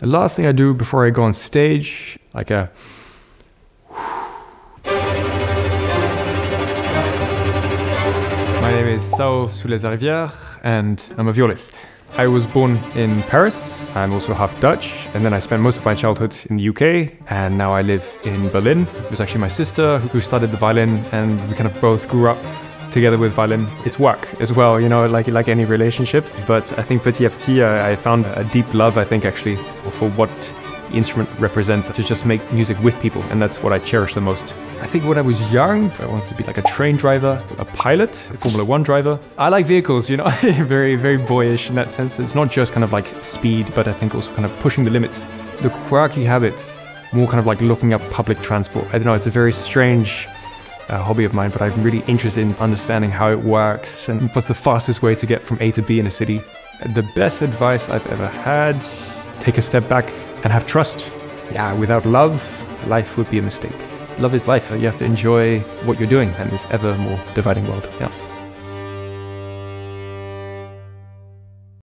The last thing I do before I go on stage, like a My name is Sao Soulez Larivière and I'm a violist. I was born in Paris. I'm also half Dutch, and then I spent most of my childhood in the UK, and now I live in Berlin. It was actually my sister who started the violin, and we kind of both grew up together with violin. It's work as well, you know, like like any relationship. But I think petit à petit, I, I found a deep love. I think actually for what the instrument represents to just make music with people, and that's what I cherish the most. I think when I was young, I wanted to be like a train driver, a pilot, a Formula One driver. I like vehicles, you know, very, very boyish in that sense. It's not just kind of like speed, but I think also kind of pushing the limits. The quirky habits, more kind of like looking up public transport. I don't know, it's a very strange uh, hobby of mine, but I'm really interested in understanding how it works and what's the fastest way to get from A to B in a city. The best advice I've ever had, take a step back and have trust. Yeah, without love, life would be a mistake. Love is life. You have to enjoy what you're doing in this ever more dividing world. Yeah.